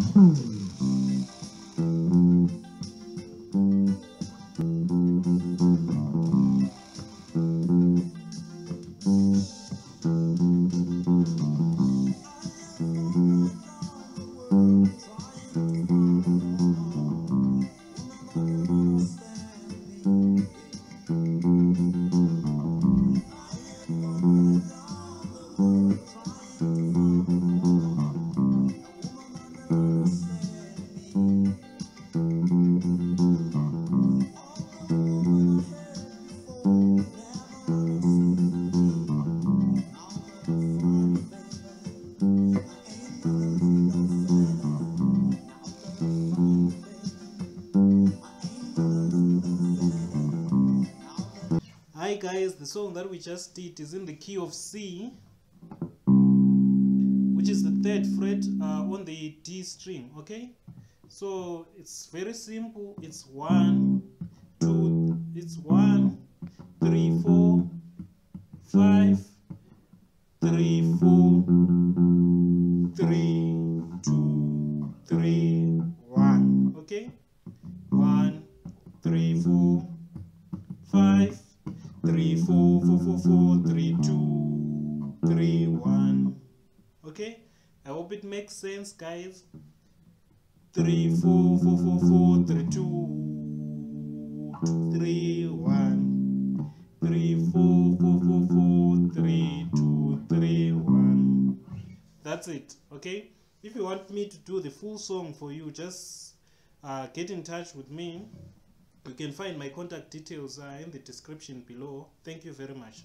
Mm-hmm. Hi guys, the song that we just did is in the key of C, which is the third fret uh, on the D string, okay? So it's very simple. It's one, two, it's one, three, four, five, three, four, three, two, three, one, okay? One, three, four, three, four, four, four, four, three, two, three, one. Okay? I hope it makes sense, guys. Three, four, four, four, four, three, two, three, one. Three, four, four, four, four, three, two, three, one. That's it. Okay? If you want me to do the full song for you, just uh, get in touch with me. You can find my contact details uh, in the description below. Thank you very much.